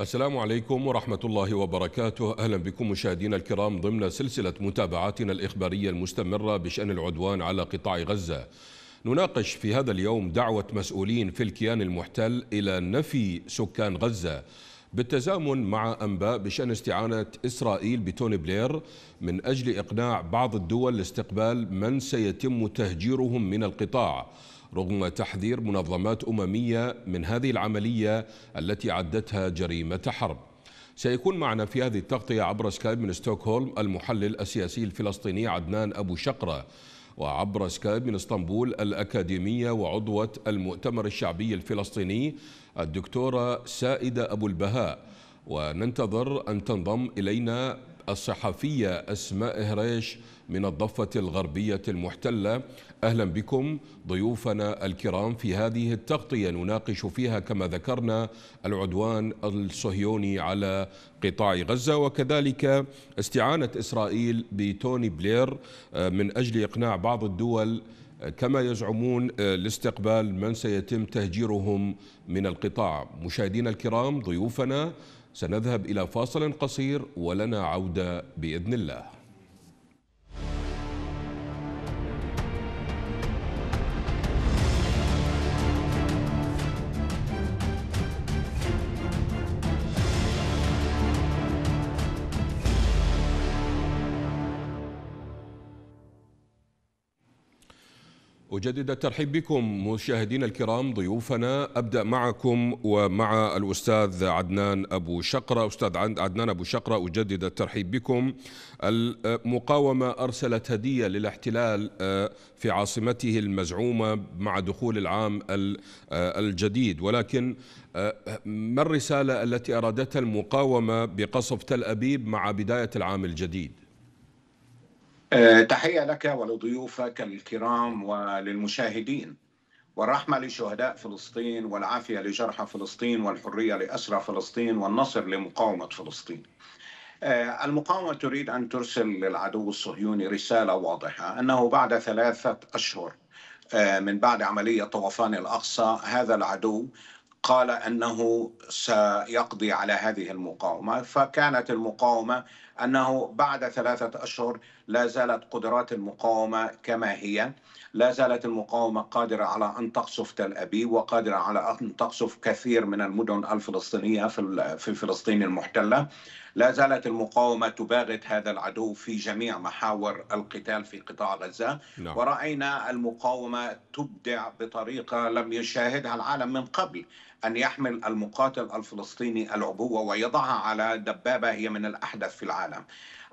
السلام عليكم ورحمة الله وبركاته. أهلا بكم مشاهدينا الكرام ضمن سلسلة متابعاتنا الإخبارية المستمرة بشأن العدوان على قطاع غزة. نناقش في هذا اليوم دعوة مسؤولين في الكيان المحتل إلى نفي سكان غزة بالتزامن مع أنباء بشأن استعانة إسرائيل بتوني بلير من أجل إقناع بعض الدول لاستقبال من سيتم تهجيرهم من القطاع. رغم تحذير منظمات أممية من هذه العملية التي عدتها جريمة حرب. سيكون معنا في هذه التغطية عبر سكايب من ستوكهولم المحلل السياسي الفلسطيني عدنان أبو شقرة وعبر سكايب من إسطنبول الأكاديمية وعضوة المؤتمر الشعبي الفلسطيني الدكتورة سائدة أبو البهاء. وننتظر أن تنضم إلينا الصحفية أسماء هريش من الضفة الغربية المحتلة أهلا بكم ضيوفنا الكرام في هذه التغطية. نناقش فيها كما ذكرنا العدوان الصهيوني على قطاع غزة وكذلك استعانة إسرائيل بتوني بلير آه، من أجل إقناع بعض الدول آه، كما يزعمون آه، لاستقبال من سيتم تهجيرهم من القطاع. مشاهدينا الكرام ضيوفنا سنذهب إلى فاصل قصير ولنا عودة بإذن الله. أجدد الترحيب بكم مشاهدينا الكرام ضيوفنا أبدأ معكم ومع الأستاذ عدنان أبو شقرة. أستاذ عدنان أبو شقرة أجدد الترحيب بكم. المقاومة أرسلت هدية للاحتلال آه، في عاصمته المزعومة مع دخول العام آه، الجديد. ولكن آه، ما الرسالة التي أرادتها المقاومة بقصف تل أبيب مع بداية العام الجديد؟ آه، تحية لك ولضيوفك الكرام وللمشاهدين. والرحمة لشهداء فلسطين والعافية لجرحى فلسطين والحرية لأسرى فلسطين والنصر لمقاومة فلسطين. آه، المقاومة تريد أن ترسل للعدو الصهيوني رسالة واضحة أنه بعد ثلاثة أشهر آه، من بعد عملية طوفان الأقصى هذا العدو قال أنه سيقضي على هذه المقاومة. فكانت المقاومة أنه بعد ثلاثة أشهر لا زالت قدرات المقاومة كما هي. لا زالت المقاومة قادرة على أن تقصف تل أبيب وقادرة على أن تقصف كثير من المدن الفلسطينية في فلسطين المحتلة. لا زالت المقاومة تباغت هذا العدو في جميع محاور القتال في قطاع غزة. نعم. ورأينا المقاومة تبدع بطريقة لم يشاهدها العالم من قبل. أن يحمل المقاتل الفلسطيني العبوة ويضعها على دبابة هي من الأحدث في العالم.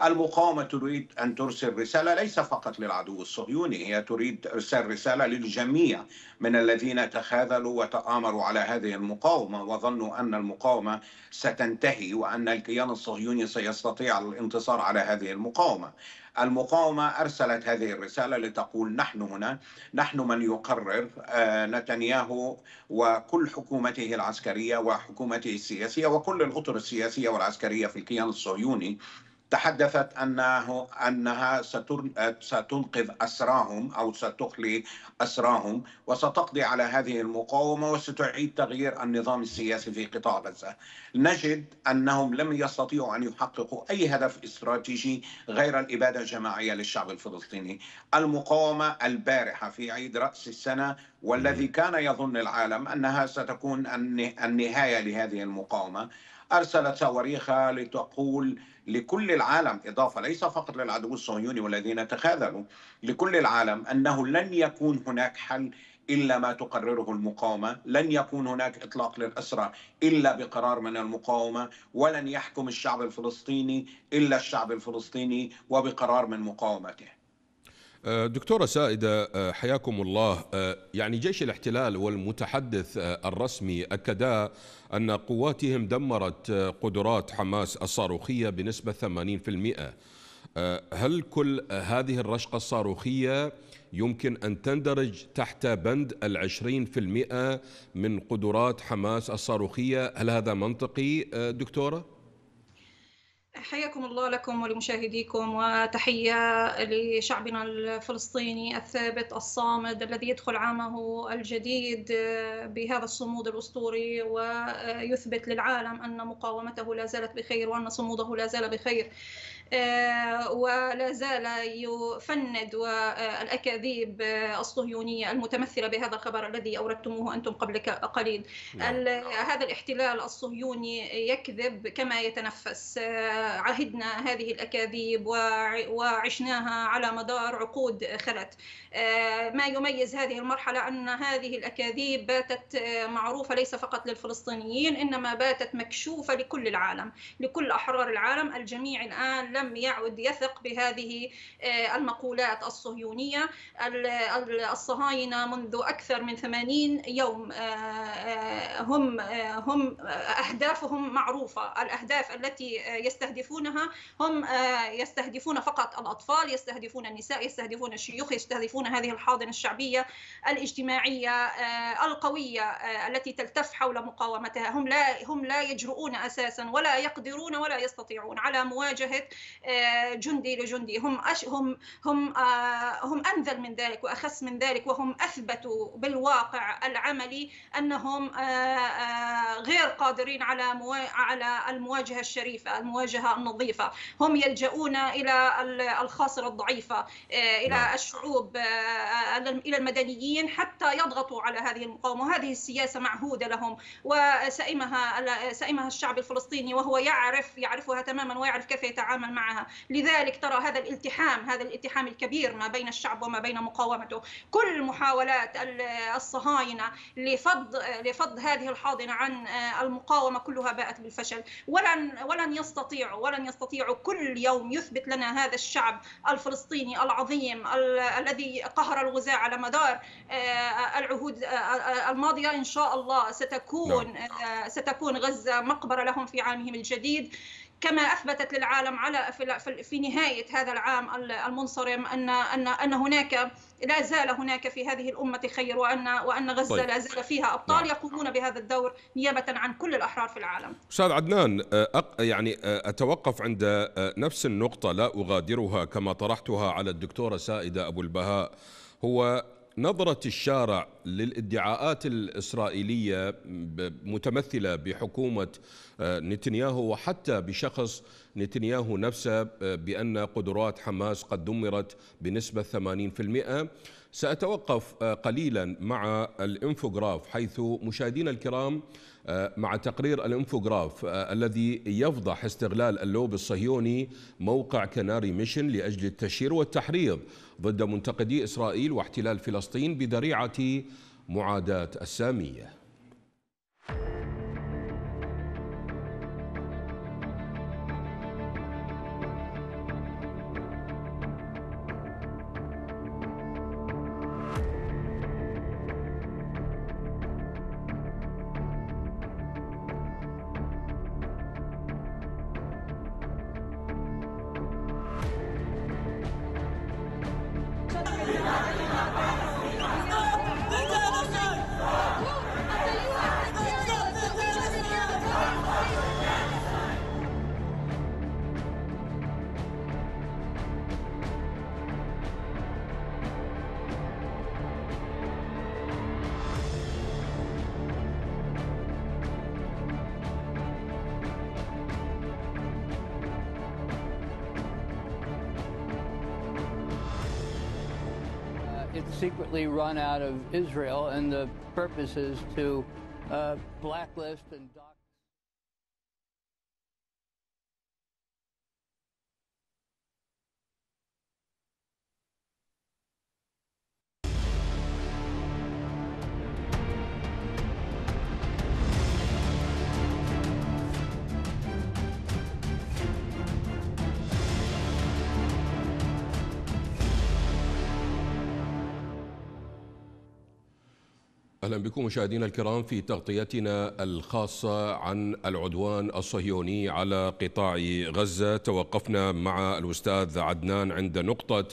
المقاومة تريد أن ترسل رسالة ليس فقط للعدو الصهيوني هي تريد إرسال رسالة للجميع من الذين تخاذلوا وتآمروا على هذه المقاومة وظنوا أن المقاومة ستنتهي وأن الكيان الصهيوني سيستطيع الانتصار على هذه المقاومة. المقاومة أرسلت هذه الرسالة لتقول نحن هنا نحن من يقرر آه، نتنياهو وكل حكومته العسكرية وحكومته السياسية وكل الأطر السياسية والعسكرية في الكيان الصهيوني تحدثت انه أنها ستنقذ أسراهم أو ستخلي أسراهم وستقضي على هذه المقاومة وستعيد تغيير النظام السياسي في قطاع غزة. نجد أنهم لم يستطيعوا أن يحققوا أي هدف استراتيجي غير الإبادة الجماعية للشعب الفلسطيني. المقاومة البارحة في عيد رأس السنة والذي كان يظن العالم أنها ستكون النهاية لهذه المقاومة أرسلت صواريخها لتقول لكل العالم إضافة ليس فقط للعدو الصهيوني والذين تخاذلوا لكل العالم أنه لن يكون هناك حل إلا ما تقرره المقاومة لن يكون هناك إطلاق للأسرى إلا بقرار من المقاومة ولن يحكم الشعب الفلسطيني إلا الشعب الفلسطيني وبقرار من مقاومته. دكتورة سائدة أه، حياكم الله. أه، يعني جيش الاحتلال والمتحدث الرسمي أكدا أن قواتهم دمرت قدرات حماس الصاروخية بنسبة 80% هل كل هذه الرشقة الصاروخية يمكن أن تندرج تحت بند العشرين في المئة من قدرات حماس الصاروخية؟ هل هذا منطقي دكتورة؟ حياكم الله لكم ولمشاهديكم وتحية لشعبنا الفلسطيني الثابت الصامد الذي يدخل عامه الجديد بهذا الصمود الأسطوري ويثبت للعالم أن مقاومته لا زالت بخير وأن صموده لا زال بخير. ولا زال يفند الأكاذيب الصهيونية المتمثلة بهذا الخبر الذي أوردتموه أنتم قبل قليل. نعم. هذا الاحتلال الصهيوني يكذب كما يتنفس. آه، عهدنا هذه الأكاذيب وعشناها على مدار عقود خلت. آه، ما يميز هذه المرحلة أن هذه الأكاذيب باتت معروفة ليس فقط للفلسطينيين إنما باتت مكشوفة لكل العالم لكل أحرار العالم. الجميع الآن لم يعد يثق بهذه آه، المقولات الصهيونية. الصهاينة منذ أكثر من 80 يوم آه، آه، هم هم أهدافهم معروفة. الأهداف التي يستهدفونها هم يستهدفون فقط الأطفال يستهدفون النساء يستهدفون الشيوخ يستهدفون هذه الحاضنة الشعبية الاجتماعية القوية التي تلتف حول مقاومتها. هم لا هم لا يجرؤون أساسا ولا يقدرون ولا يستطيعون على مواجهة جندي لجندي. هم أش هم هم آه، هم انذل من ذلك وأخس من ذلك وهم أثبتوا بالواقع العملي أنهم آه، غير قادرين على على المواجهة الشريفة المواجهة النظيفة. هم يلجؤون إلى الخاصرة الضعيفة إلى نعم. الشعوب إلى المدنيين حتى يضغطوا على هذه المقاومة. وهذه السياسة معهودة لهم وسئمها سئمها الشعب الفلسطيني وهو يعرف يعرفها تماما ويعرف كيف يتعامل معها. لذلك ترى هذا الالتحام هذا الالتحام الكبير ما بين الشعب وما بين مقاومته. كل محاولات الصهاينة لفض لفض هذه الحاضنة عن المقاومة كلها باءت بالفشل. ولن ولن يستطيعوا ولن يستطيعوا كل يوم يثبت لنا هذا الشعب الفلسطيني العظيم الذي قهر الغزاة على مدار آه، العهود آه، آه، الماضية. إن شاء الله ستكون نعم. ستكون غزة مقبرة لهم في عامهم الجديد. كما أثبتت للعالم على في نهاية هذا العام المنصرم ان ان أن هناك لا زال هناك في هذه الأمة خير وان وأن غزة طيب. لا زال فيها أبطال نعم. يقومون بهذا الدور نيابة عن كل الأحرار في العالم. أستاذ عدنان يعني أتوقف عند نفس النقطة لا أغادرها كما طرحتها على الدكتورة سائدة أبو البهاء هو نظرة الشارع للادعاءات الإسرائيلية متمثلة بحكومة آه، نتنياهو وحتى بشخص نتنياهو نفسه آه، بأن قدرات حماس قد دمرت بنسبة 80% سأتوقف آه، قليلا مع الإنفوغراف حيث مشاهدينا الكرام مع تقرير الإنفوغراف الذي يفضح استغلال اللوبي الصهيوني موقع كناري ميشن لأجل التشهير والتحريض. ضد منتقدي إسرائيل واحتلال فلسطين بذريعة معاداة السامية. Secretly run out of Israel, and the purpose is to uh, blacklist and أهلا بكم مشاهدينا الكرام في تغطيتنا الخاصة عن العدوان الصهيوني على قطاع غزة. توقفنا مع الأستاذ عدنان عند نقطة.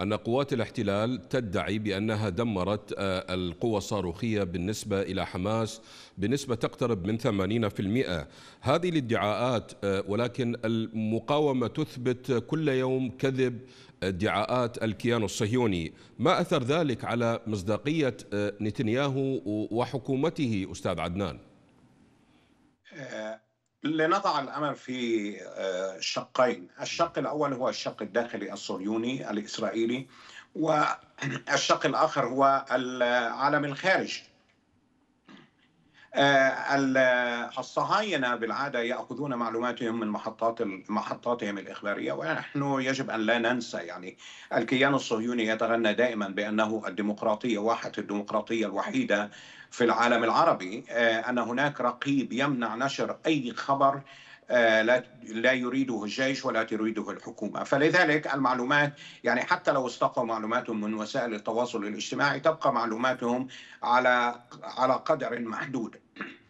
أن قوات الاحتلال تدعي بأنها دمرت آه، القوى الصاروخية بالنسبة إلى حماس بنسبة تقترب من 80% هذه الادعاءات آه، ولكن المقاومة تثبت كل يوم كذب ادعاءات الكيان الصهيوني. ما أثر ذلك على مصداقية آه، نتنياهو وحكومته أستاذ عدنان؟ لنضع الأمر في آه، شقين، الشق الأول هو الشق الداخلي الصهيوني الإسرائيلي والشق الآخر هو العالم الخارجي. آه، الصهاينة بالعادة يأخذون معلوماتهم من محطات محطاتهم الإخبارية ونحن يجب أن لا ننسى يعني الكيان الصهيوني يتغنى دائما بأنه الديمقراطية واحه الديمقراطية الوحيدة في العالم العربي آه، أن هناك رقيب يمنع نشر أي خبر آه، لا يريده الجيش ولا تريده الحكومة، فلذلك المعلومات يعني حتى لو استقوا معلوماتهم من وسائل التواصل الاجتماعي تبقى معلوماتهم على على قدر محدود.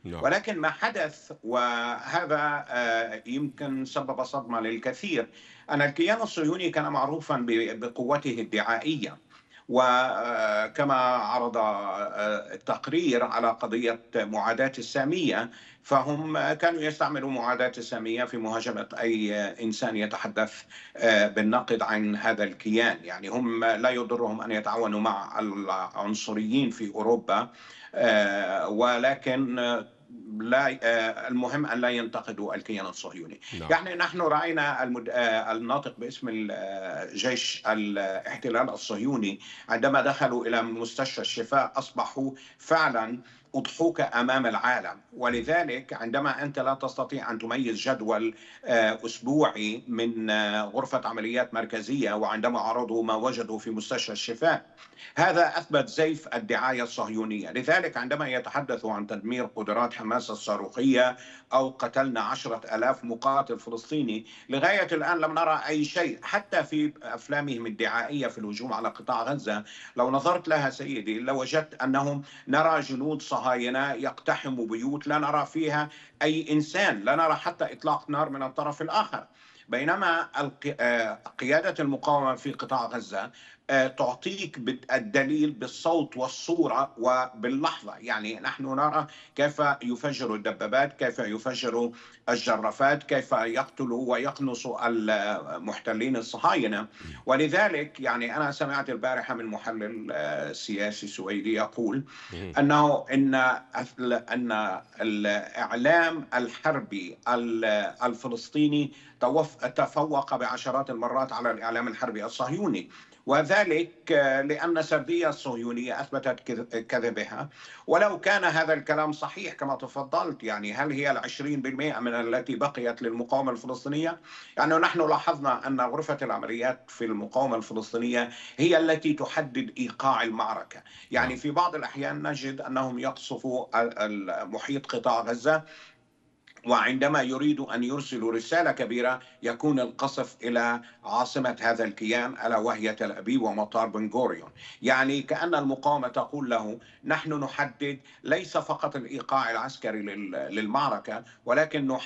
نعم. ولكن ما حدث وهذا آه، يمكن سبب صدمة للكثير أن الكيان الصهيوني كان معروفا بقوته الدعائية. وكما عرض التقرير على قضية معاداة السامية فهم كانوا يستعملوا معاداة السامية في مهاجمة أي إنسان يتحدث بالنقد عن هذا الكيان. يعني هم لا يضرهم أن يتعاونوا مع العنصريين في أوروبا ولكن لا آه، المهم أن لا ينتقدوا الكيان الصهيوني نعم. يعني نحن رأينا المد... آه، الناطق باسم الجيش الاحتلال الصهيوني عندما دخلوا إلى مستشفى الشفاء أصبحوا فعلا أضحوك أمام العالم. ولذلك عندما أنت لا تستطيع أن تميز جدول آه، أسبوعي من غرفة عمليات مركزية وعندما عرضوا ما وجدوا في مستشفى الشفاء هذا أثبت زيف الدعاية الصهيونية. لذلك عندما يتحدثوا عن تدمير قدرات حماس الصاروخية أو قتلنا عشرة ألاف مقاتل فلسطيني لغاية الآن لم نرى أي شيء. حتى في أفلامهم الدعائية في الهجوم على قطاع غزة لو نظرت لها سيدي لوجدت أنهم نرى جنود صهاينة يقتحموا بيوت لا نرى فيها أي إنسان لا نرى حتى إطلاق نار من الطرف الآخر. بينما آه، قيادة المقاومة في قطاع غزة تعطيك الدليل بالصوت والصورة وباللحظة. يعني نحن نرى كيف يفجر الدبابات كيف يفجر الجرافات كيف يقتل ويقنص المحتلين الصهاينة. ولذلك يعني أنا سمعت البارحة من محلل آه، سياسي سويدي يقول أنه إن أن الإعلام الحربي الفلسطيني تفوق بعشرات المرات على الإعلام الحربي الصهيوني. وذلك لأن السردية الصهيونية أثبتت كذبها. ولو كان هذا الكلام صحيح كما تفضلت يعني هل هي العشرين بالمئة من التي بقيت للمقاومة الفلسطينية؟ يعني نحن لاحظنا أن غرفة العمليات في المقاومة الفلسطينية هي التي تحدد إيقاع المعركة. يعني نعم. في بعض الأحيان نجد أنهم يقصفوا محيط قطاع غزة وعندما يريدوا أن يرسلوا رسالة كبيرة يكون القصف إلى عاصمة هذا الكيان ألا وهي تل أبيب ومطار بن غوريون، يعني كأن المقاومة تقول له نحن نحدد ليس فقط الإيقاع العسكري للمعركة ولكن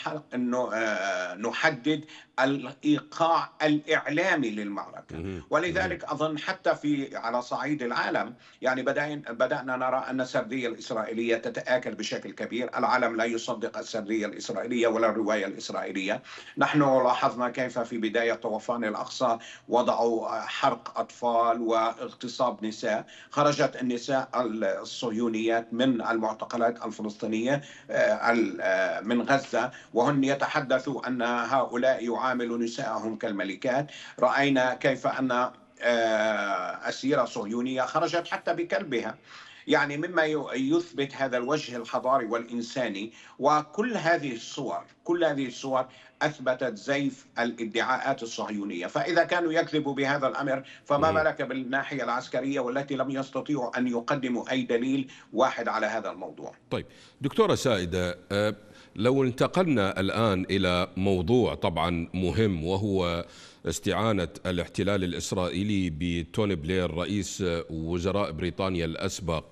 آه، نحدد الإيقاع الإعلامي للمعركة. ولذلك أظن حتى في على صعيد العالم يعني بدأنا نرى أن السرديه الإسرائيلية تتآكل بشكل كبير. العالم لا يصدق السرديه الإسرائيلية ولا الرواية الإسرائيلية. نحن لاحظنا كيف في بداية طوفان الأقصى وضعوا حرق أطفال واغتصاب نساء. خرجت النساء الصهيونيات من المعتقلات الفلسطينية آه، آه، من غزة. وهن يتحدثوا أن هؤلاء يعامل نساءهم كالملكات. رأينا كيف أن آه، أسيرة صهيونية خرجت حتى بكلبها. يعني مما يثبت هذا الوجه الحضاري والإنساني. وكل هذه الصور كل هذه الصور أثبتت زيف الادعاءات الصهيونية. فإذا كانوا يكذبوا بهذا الأمر فما بالك بالناحية العسكرية والتي لم يستطيعوا أن يقدموا أي دليل واحد على هذا الموضوع؟ طيب دكتورة سائدة آه، لو انتقلنا الآن إلى موضوع طبعا مهم وهو استعانة الاحتلال الإسرائيلي بتوني بلير رئيس وزراء بريطانيا الأسبق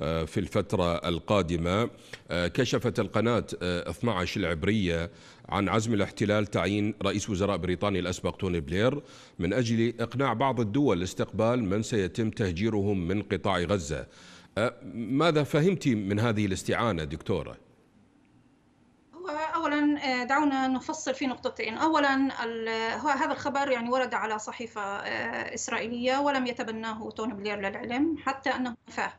آه، في الفترة القادمة آه، كشفت القناة 12 العبرية عن عزم الاحتلال تعيين رئيس وزراء بريطانيا الأسبق توني بلير من أجل إقناع بعض الدول لاستقبال من سيتم تهجيرهم من قطاع غزة ماذا فهمت من هذه الاستعانة دكتورة؟ آه، دعونا نفصل في نقطتين. اولا هذا الخبر يعني ورد على صحيفة آه، إسرائيلية ولم يتبناه توني بلير للعلم حتى أنه نفاه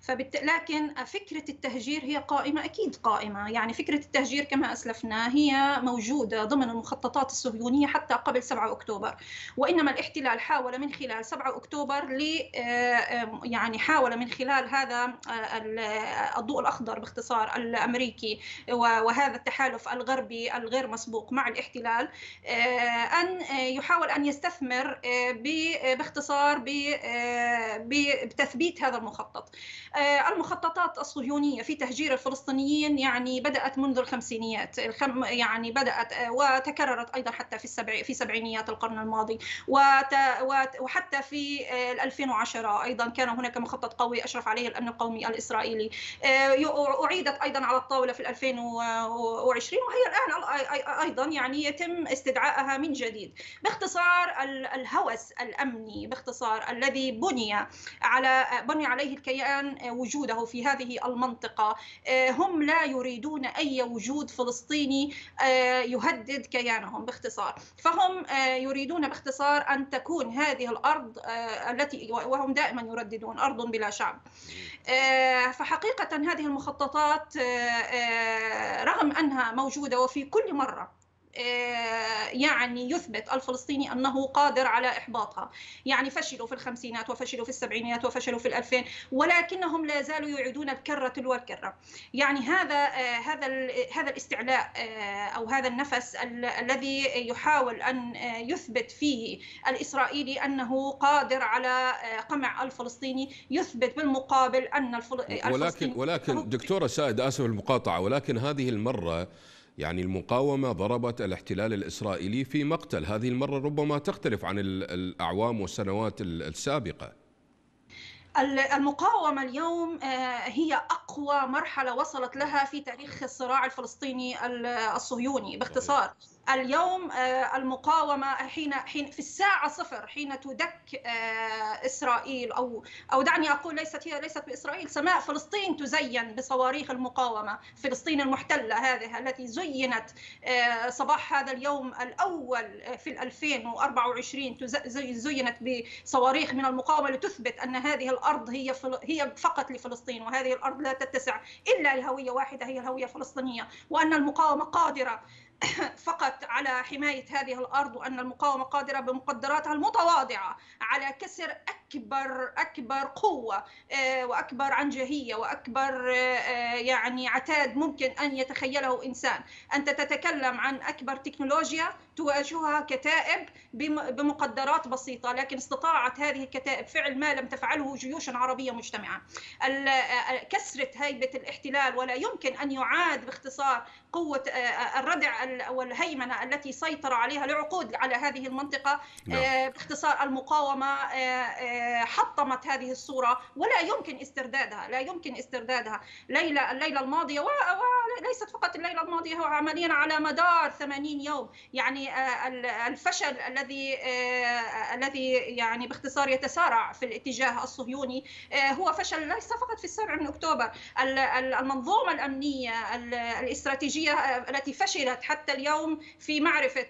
فبت... لكن فكرة التهجير هي قائمة أكيد قائمة. يعني فكرة التهجير كما أسلفنا هي موجودة ضمن المخططات الصهيونية حتى قبل 7 أكتوبر. وإنما الاحتلال حاول من خلال 7 أكتوبر ل آه، يعني حاول من خلال هذا آه، الضوء الأخضر باختصار الأمريكي وهذا التحالف الغربي الغير مسبوق مع الاحتلال آه، أن يحاول أن يستثمر باختصار بتثبيت هذا المخطط. آه، المخططات الصهيونية في تهجير الفلسطينيين يعني بدأت منذ الخمسينيات. الخم يعني بدأت آه، وتكررت أيضا حتى في السبع في سبعينيات القرن الماضي. وحتى في 2010 آه، أيضا كان هناك مخطط قوي أشرف عليه الأمن القومي الإسرائيلي. أعيدت أيضا على الطاولة في 2020 وهي الآن أيضا يعني يتم استدعائها من جديد. باختصار الهوس الأمني باختصار الذي بني على بني عليه الكيان كان وجوده في هذه المنطقة. آه، هم لا يريدون أي وجود فلسطيني آه، يهدد كيانهم باختصار. فهم آه، يريدون باختصار أن تكون هذه الأرض التي وهم دائما يرددون أرض بلا شعب. فحقيقة هذه المخططات رغم أنها موجودة وفي كل مرة آه، يعني يثبت الفلسطيني أنه قادر على إحباطها. يعني فشلوا في الخمسينات وفشلوا في السبعينات وفشلوا في الألفين ولكنهم لا زالوا يعيدون الكرة تلو الكرة. يعني هذا آه، هذا هذا الاستعلاء آه، أو هذا النفس الذي يحاول أن يثبت فيه الإسرائيلي أنه قادر على قمع الفلسطيني. يثبت بالمقابل أن الفلسطيني ولكن ولكن دكتورة سائد آسف المقاطعة ولكن هذه المرة يعني المقاومة ضربت الاحتلال الإسرائيلي في مقتل. هذه المرة ربما تختلف عن الأعوام والسنوات السابقة. المقاومة اليوم آه، هي أقوى مرحلة وصلت لها في تاريخ الصراع الفلسطيني الصهيوني. باختصار اليوم آه، المقاومة حين حين في الساعة صفر حين تدك آه، إسرائيل. أو أو دعني أقول ليست هي ليست بإسرائيل سماء فلسطين تزين بصواريخ المقاومة. فلسطين المحتلة هذه التي زينت آه، صباح هذا اليوم الأول في 2024 زينت بصواريخ من المقاومة لتثبت أن هذه الأرض هي هي فقط لفلسطين وهذه الأرض لا تتسع إلا لهوية واحدة هي الهوية الفلسطينية. وأن المقاومة قادرة فقط على حماية هذه الأرض وأن المقاومة قادرة بمقدراتها المتواضعة على كسر أكبر أكبر قوة آه، وأكبر عنجهية وأكبر آه، يعني عتاد ممكن أن يتخيله إنسان. أنت تتكلم عن أكبر تكنولوجيا تواجهها كتائب بمقدرات بسيطة لكن استطاعت هذه الكتائب فعل ما لم تفعله جيوش عربية مجتمعة. كسرة هيبة الاحتلال ولا يمكن أن يعاد باختصار قوة الردع والهيمنة التي سيطر عليها لعقود على هذه المنطقة نعم. باختصار المقاومة حطمت هذه الصورة. ولا يمكن استردادها لا يمكن استردادها. ليلة الليلة الماضية وليست فقط الليلة الماضية هو عمليا على مدار 80 يوم. يعني آه، الفشل الذي آه، الذي يعني باختصار يتسارع في الاتجاه الصهيوني آه، هو فشل ليس فقط في السابع من أكتوبر. المنظومة الأمنية الاستراتيجية التي فشلت حتى اليوم في معرفة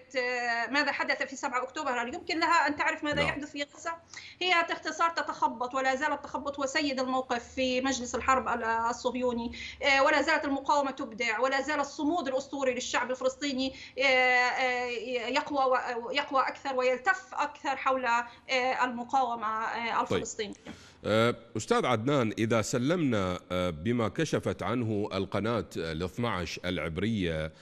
ماذا حدث في 7 أكتوبر. هل يمكن لها أن تعرف ماذا نعم. يحدث في غزة؟ هي باختصار تتخبط ولا زالت تخبط وسيد الموقف في مجلس الحرب الصهيوني. ولا زالت المقاومة تبدع ولا زال الصمود الأسطوري للشعب الفلسطيني يقوى يقوى أكثر ويلتف أكثر حول المقاومة طيب. الفلسطينية طيب. أستاذ عدنان إذا سلمنا بما كشفت عنه القناة ال 12 العبرية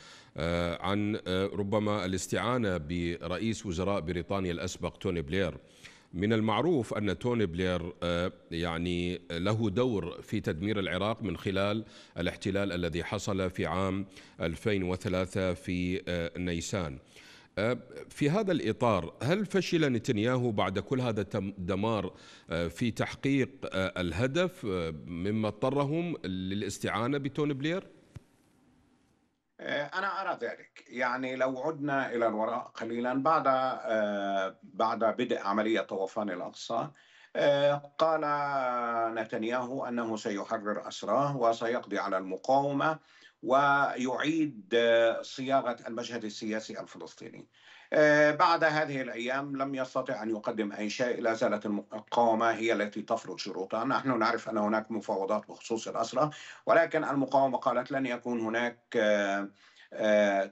عن ربما الاستعانة برئيس وزراء بريطانيا الأسبق توني بلير من المعروف أن توني بلير آه، يعني له دور في تدمير العراق من خلال الاحتلال الذي حصل في عام 2003 في آه، نيسان آه، في هذا الإطار هل فشل نتنياهو بعد كل هذا الدمار في تحقيق الهدف مما اضطرهم للاستعانة بتوني بلير؟ أنا أرى ذلك يعني لو عدنا إلى الوراء قليلا بعد بعد بدء عملية طوفان الأقصى قال نتنياهو أنه سيحرر أسراه وسيقضي على المقاومة ويعيد صياغة المشهد السياسي الفلسطيني. بعد هذه الأيام لم يستطع أن يقدم أي شيء لا زالت المقاومة هي التي تفرض شروطها. نحن نعرف أن هناك مفاوضات بخصوص الأسرى ولكن المقاومة قالت لن يكون هناك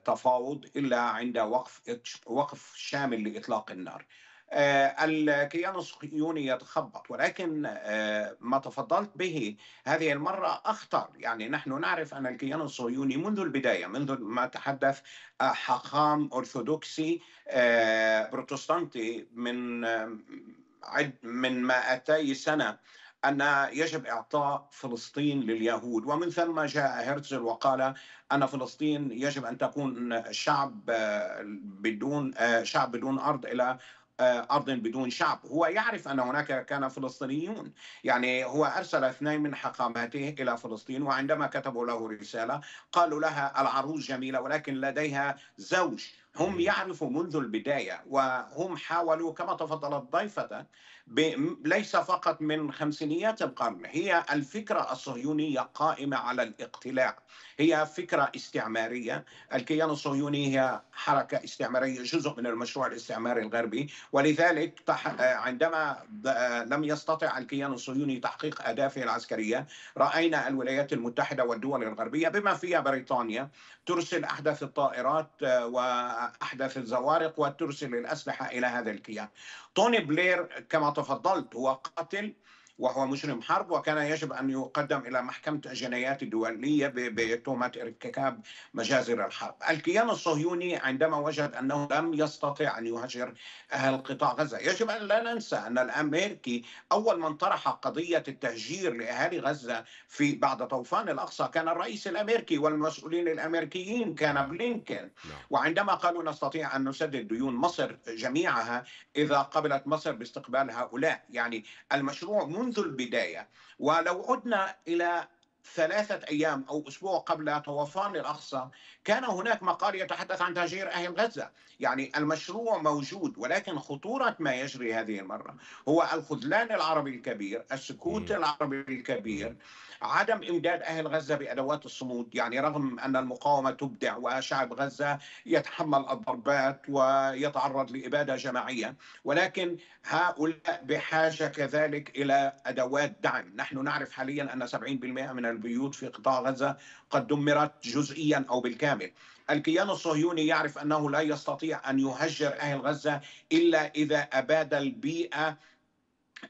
تفاوض إلا عند وقف وقف شامل لإطلاق النار. آه، الكيان الصهيوني يتخبط ولكن آه، ما تفضلت به هذه المرة أخطر. يعني نحن نعرف أن الكيان الصهيوني منذ البداية منذ ما تحدث آه، حاخام أرثوذكسي بروتستانتي من من 200 سنة أن يجب إعطاء فلسطين لليهود. ومن ثم جاء هرتزل وقال أن فلسطين يجب أن تكون شعب بدون شعب بدون أرض إلى آه، أرض بدون شعب. هو يعرف أن هناك كان فلسطينيون. يعني هو أرسل اثنين من حقاماته إلى فلسطين وعندما كتبوا له رسالة قالوا لها العروس جميلة ولكن لديها زوج هم يعرفوا منذ البداية وهم حاولوا كما تفضلت ضيفة ليس فقط من خمسينيات القرن هي الفكرة الصهيونية قائمة على الاقتلاع. هي فكرة استعمارية. الكيان الصهيوني هي حركة استعمارية جزء من المشروع الاستعماري الغربي. ولذلك عندما لم يستطع الكيان الصهيوني تحقيق أهدافه العسكرية رأينا الولايات المتحدة والدول الغربية بما فيها بريطانيا ترسل أحدث الطائرات وأحدث الزوارق وترسل الأسلحة إلى هذا الكيان. توني بلير كما تفضلت هو قاتل وهو مجرم حرب وكان يجب أن يقدم إلى محكمة الجنايات الدولية بتهمة ارتكاب مجازر الحرب. الكيان الصهيوني عندما وجد أنه لم يستطع أن يهجر أهل قطاع غزة. يجب أن لا ننسى أن الأمريكي أول من طرح قضية التهجير لأهالي غزة في بعد طوفان الأقصى. كان الرئيس الأمريكي والمسؤولين الأمريكيين كان بلينكن. نعم. وعندما قالوا نستطيع أن نسدد ديون مصر جميعها إذا قبلت مصر باستقبال هؤلاء. يعني المشروع منذ البداية. ولو عدنا إلى ثلاثة أيام أو أسبوع قبل طوفان الأقصى كان هناك مقال يتحدث عن تهجير أهل غزة. يعني المشروع موجود ولكن خطورة ما يجري هذه المرة هو الخذلان العربي الكبير السكوت العربي الكبير عدم إمداد أهل غزة بأدوات الصمود. يعني رغم أن المقاومة تبدع وشعب غزة يتحمل الضربات ويتعرض لإبادة جماعية ولكن هؤلاء بحاجة كذلك إلى أدوات دعم. نحن نعرف حاليا أن 70% من البيوت في قطاع غزة قد دمرت جزئيا أو بالكامل. الكيان الصهيوني يعرف أنه لا يستطيع أن يهجر أهل غزة إلا إذا أباد البيئة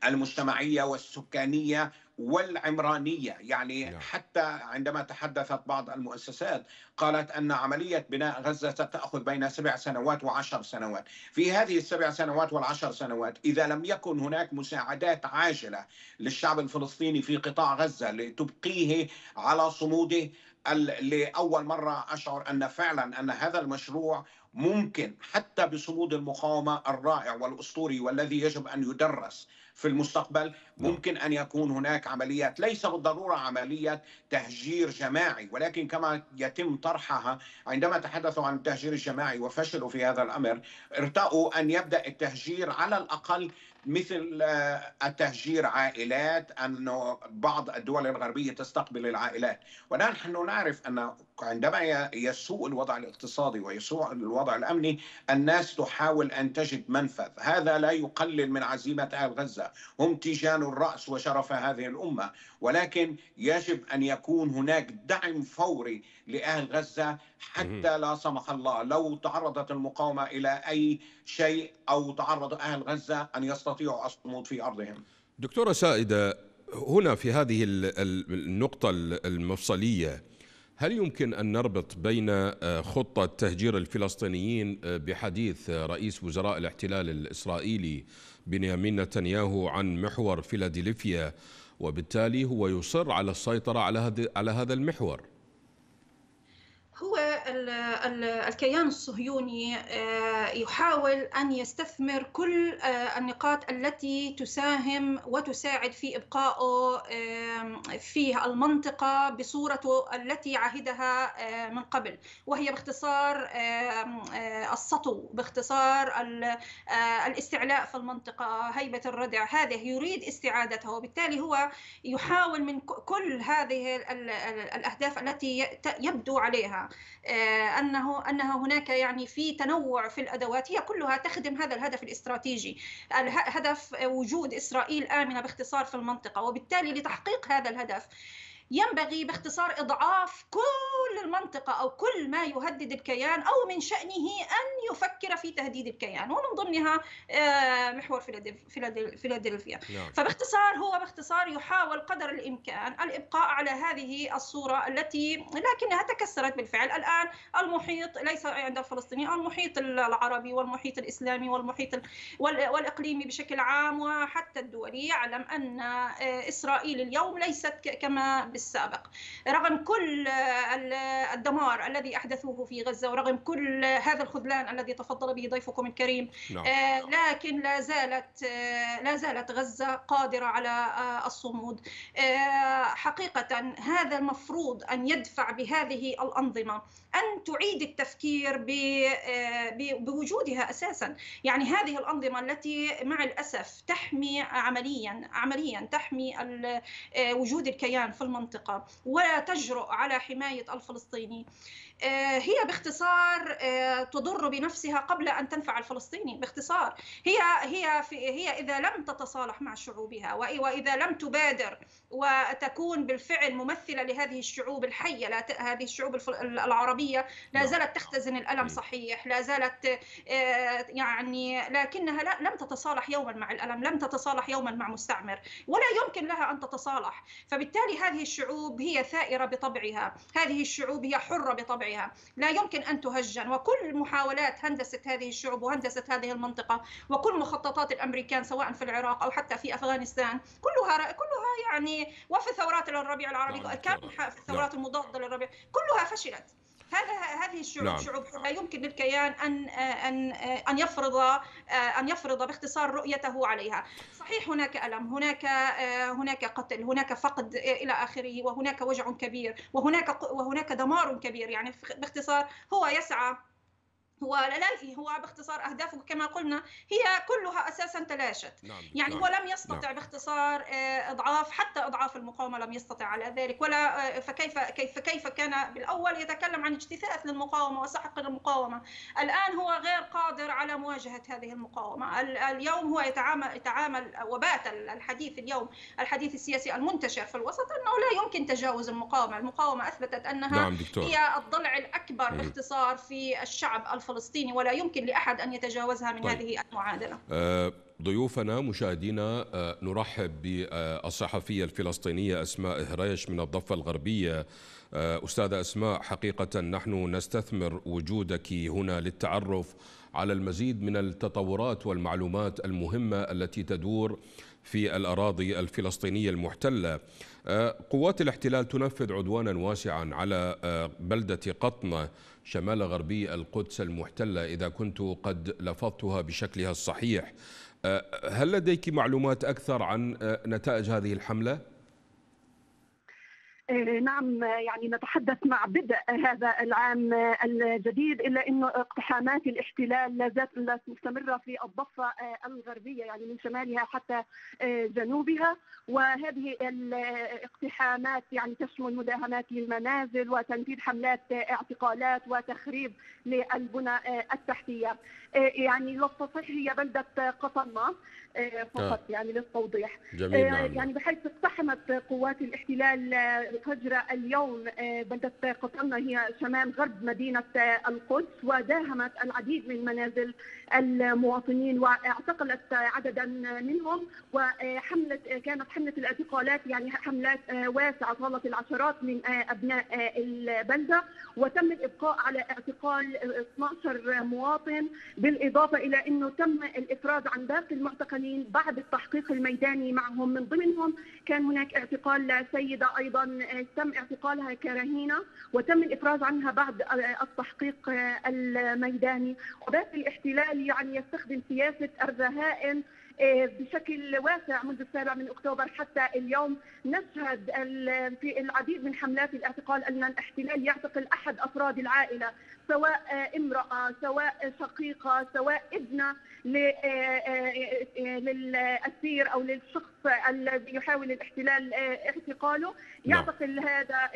المجتمعية والسكانية والعمرانية يعني نعم. حتى عندما تحدثت بعض المؤسسات قالت أن عملية بناء غزة ستأخذ بين سبع سنوات وعشر سنوات في هذه السبع سنوات والعشر سنوات إذا لم يكن هناك مساعدات عاجلة للشعب الفلسطيني في قطاع غزة لتبقيه على صموده لأول مرة أشعر أن فعلا أن هذا المشروع ممكن حتى بصمود المقاومة الرائع والأسطوري والذي يجب أن يدرس في المستقبل نعم. ممكن أن يكون هناك عمليات ليس بالضرورة عملية تهجير جماعي ولكن كما يتم طرحها عندما تحدثوا عن التهجير الجماعي وفشلوا في هذا الأمر ارتأوا أن يبدأ التهجير على الأقل مثل آه، التهجير عائلات أنه بعض الدول الغربية تستقبل العائلات. ونحن نعرف أن عندما يسوء الوضع الاقتصادي ويسوء الوضع الأمني الناس تحاول أن تجد منفذ. هذا لا يقلل من عزيمة أهل غزة. هم تيجان الرأس وشرف هذه الأمة. ولكن يجب أن يكون هناك دعم فوري لأهل غزة حتى لا سمح الله لو تعرضت المقاومة إلى أي شيء أو تعرض أهل غزة أن يستطيعوا الصمود في أرضهم. دكتورة سائدة هنا في هذه النقطة المفصلية هل يمكن أن نربط بين آه، خطة تهجير الفلسطينيين آه، بحديث رئيس وزراء الاحتلال الإسرائيلي بنيامين نتنياهو عن محور فيلادلفيا وبالتالي هو يصر على السيطرة على هذا على هو الكيان الصهيوني آه، يحاول أن يستثمر كل آه، النقاط التي تساهم وتساعد في إبقائه في المنطقة بصورته التي عهدها آه، من قبل وهي باختصار السطو باختصار الاستعلاء في المنطقة هيبة الردع هذه يريد استعادتها وبالتالي هو يحاول من كل هذه الأهداف التي يبدو عليها. آه، انه انه هناك يعني في تنوع في الأدوات. هي كلها تخدم هذا الهدف الاستراتيجي. هدف وجود إسرائيل آمنة باختصار في المنطقة وبالتالي لتحقيق هذا الهدف. ينبغي باختصار إضعاف كل المنطقة أو كل ما يهدد الكيان أو من شأنه أن يفكر في تهديد الكيان ومن ضمنها آه، محور فيلادلفيا نعم. فباختصار هو باختصار يحاول قدر الإمكان الإبقاء على هذه الصورة التي لكنها تكسرت بالفعل الآن المحيط ليس عند الفلسطينيين المحيط العربي والمحيط الإسلامي والمحيط والإقليمي بشكل عام وحتى الدولي يعلم أن آه، إسرائيل اليوم ليست كما بالسابق. رغم كل الدمار الذي أحدثوه في غزة ورغم كل هذا الخذلان الذي تفضل به ضيفكم الكريم نعم. آه، لكن لا زالت آه، لا زالت غزة قادرة على آه، الصمود. حقيقة هذا المفروض أن يدفع بهذه الأنظمة أن تعيد التفكير بوجودها أساسا. يعني هذه الأنظمة التي مع الأسف تحمي عمليا عمليا تحمي وجود الكيان في المنطقة. المنطقة ولا تجرؤ على حماية الفلسطيني. هي باختصار آه، تضر بنفسها قبل أن تنفع الفلسطيني. باختصار هي هي في هي إذا لم تتصالح مع شعوبها وإذا لم تبادر وتكون بالفعل ممثلة لهذه الشعوب الحية هذه الشعوب العربية لا نعم. زالت تختزن الألم صحيح لا زالت آه، يعني لكنها لم تتصالح يوما مع الألم لم تتصالح يوما مع مستعمر ولا يمكن لها أن تتصالح. فبالتالي هذه الشعوب هي ثائرة بطبعها هذه الشعوب هي حرة بطبعها. طبعها لا يمكن أن تهجن. وكل محاولات هندسة هذه الشعوب وهندسة هذه المنطقة وكل مخططات الأمريكان سواء في العراق أو حتى في أفغانستان كلها كلها يعني وفي ثورات الربيع العربي نعم، كان في الثورات نعم. المضادة للربيع كلها فشلت. هذا هذه الشعوب نعم. شعوب لا يمكن للكيان أن أن أن يفرض أن يفرض باختصار رؤيته عليها. صحيح هناك ألم هناك هناك قتل هناك فقد إلى آخره وهناك وجع كبير وهناك وهناك دمار كبير. يعني باختصار هو يسعى هو لا هو باختصار أهدافه كما قلنا هي كلها أساسا تلاشت نعم. يعني نعم. هو لم يستطع نعم. باختصار آه، إضعاف حتى إضعاف المقاومة لم يستطع على ذلك ولا آه، فكيف كيف كيف كان بالأول يتكلم عن اجتثاث للمقاومة وسحق للمقاومة الآن هو غير قادر على مواجهة هذه المقاومة اليوم هو يتعامل يتعامل وبات الحديث اليوم الحديث السياسي المنتشر في الوسط أنه لا يمكن تجاوز المقاومة المقاومة أثبتت أنها نعم هي الضلع الأكبر باختصار في الشعب الفلسطيني ولا يمكن لأحد أن يتجاوزها من طيب. هذه المعادلة. أه ضيوفنا مشاهدينا أه نرحب بالصحفية الفلسطينية أسماء هريش من الضفة الغربية. أه أستاذة أسماء حقيقة نحن نستثمر وجودك هنا للتعرف على المزيد من التطورات والمعلومات المهمة التي تدور في الأراضي الفلسطينية المحتلة. أه، قوات الاحتلال تنفذ عدوانا واسعا على أه، بلدة قطنة شمال غربي القدس المحتلة إذا كنت قد لفظتها بشكلها الصحيح أه، هل لديك معلومات أكثر عن نتائج هذه الحملة؟ إيه، نعم يعني نتحدث مع بدء هذا العام الجديد إلا انه اقتحامات الاحتلال لا زالت مستمرة في الضفة الغربية يعني من شمالها حتى جنوبها. وهذه الاقتحامات يعني تشمل مداهمات للمنازل وتنفيذ حملات اعتقالات وتخريب للبنى التحتية. يعني لو تصح هي بلدة قطنه فقط آه. يعني للتوضيح جميل آه، نعم. يعني بحيث اقتحمت قوات الاحتلال فجر اليوم آه، بلدة قطنة هي شمال غرب مدينة القدس وداهمت العديد من منازل المواطنين واعتقلت عددا منهم وحملة كانت حملة الاعتقالات يعني حملات واسعة طالت العشرات من أبناء البلدة وتم الإبقاء على اعتقال 12 مواطن بالإضافة إلى أنه تم الإفراج عن باقي المعتقلين بعد التحقيق الميداني معهم. من ضمنهم كان هناك اعتقال سيدة أيضا تم اعتقالها كرهينة وتم الافراج عنها بعد التحقيق الميداني. وبات الاحتلال يعني يستخدم سياسة الرهائن آه، بشكل واسع منذ السابع من أكتوبر حتى اليوم. نشهد في العديد من حملات الاعتقال أن الاحتلال يعتقل أحد أفراد العائلة. سواء امرأة سواء شقيقة سواء ابنة آه، للأسير أو للشخص الذي يحاول الاحتلال اعتقاله نعم. يعتقل هذا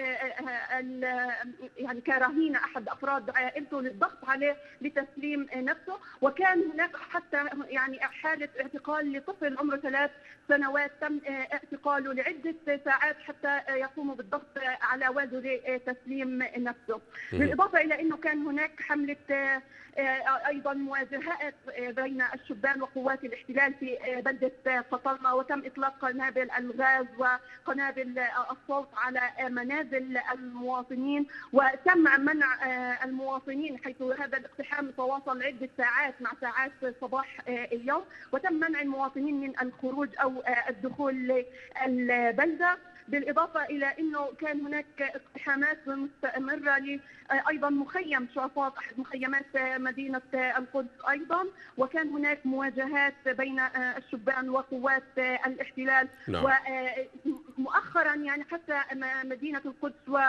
يعني كرهينه أحد أفراد عائلته للضغط عليه لتسليم نفسه. وكان هناك حتى يعني حالة اعتقال لطفل عمره ثلاث سنوات تم اعتقاله لعدة ساعات حتى يقوموا بالضغط على والده لتسليم نفسه. بالإضافة إلى أنه كان هناك حملة أيضا مواجهات بين الشبان وقوات الاحتلال في بلدة قطلمه وتم إطلاق قنابل الغاز وقنابل الصوت على منازل المواطنين. وتم منع المواطنين حيث هذا الاقتحام تواصل عده ساعات مع ساعات صباح اليوم. وتم منع المواطنين من الخروج أو الدخول للبلدة. بالإضافة إلى أنه كان هناك اقتحامات مستمرة أيضا مخيم شرفات أحد مخيمات مدينة القدس أيضا وكان هناك مواجهات بين الشبان وقوات الاحتلال نعم. ومؤخرا يعني حتى مدينة القدس و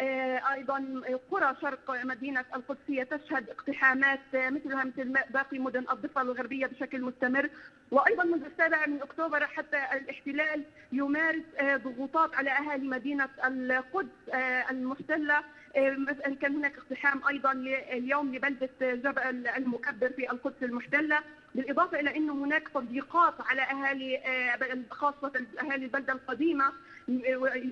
أيضا قرى شرق مدينة القدس هي تشهد اقتحامات مثلها مثل باقي مدن الضفة الغربية بشكل مستمر. وأيضا منذ السابع من أكتوبر حتى الاحتلال يمارس ضغوطات على أهالي مدينة القدس المحتله كان هناك اقتحام أيضا اليوم لبلدة جبل المكبر في القدس المحتلة بالإضافة إلى إنه هناك تضييقات على أهالي خاصة أهالي البلدة القديمة